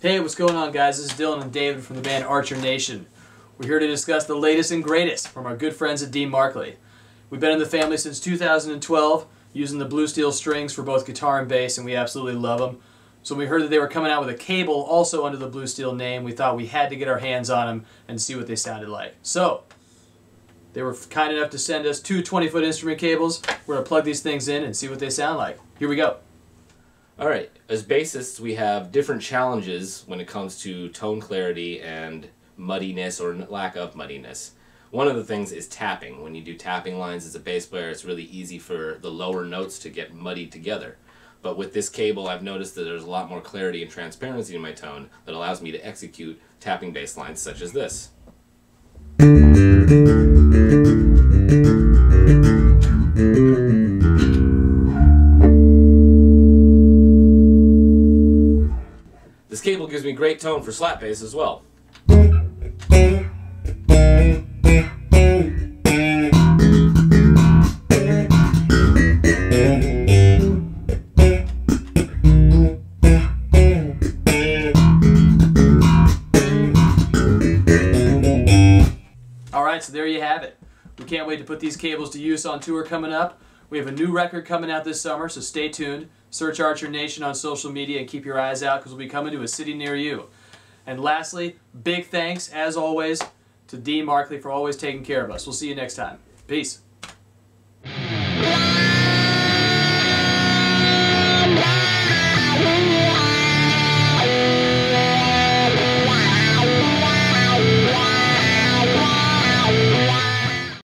Hey, what's going on, guys? This is Dylan and David from the band Archer Nation. We're here to discuss the latest and greatest from our good friends at Dean Markley. We've been in the family since 2012, using the Blue Steel strings for both guitar and bass, and we absolutely love them. So when we heard that they were coming out with a cable also under the Blue Steel name, we thought we had to get our hands on them and see what they sounded like. So, they were kind enough to send us two 20-foot instrument cables. We're going to plug these things in and see what they sound like. Here we go. All right, as bassists, we have different challenges when it comes to tone clarity and muddiness or lack of muddiness. One of the things is tapping. When you do tapping lines as a bass player, it's really easy for the lower notes to get muddied together. But with this cable, I've noticed that there's a lot more clarity and transparency in my tone that allows me to execute tapping bass lines such as this. This cable gives me great tone for slap bass as well. Alright, so there you have it. We can't wait to put these cables to use on tour coming up. We have a new record coming out this summer, so stay tuned. Search Archer Nation on social media and keep your eyes out because we'll be coming to a city near you. And lastly, big thanks, as always, to Dean Markley for always taking care of us. We'll see you next time. Peace.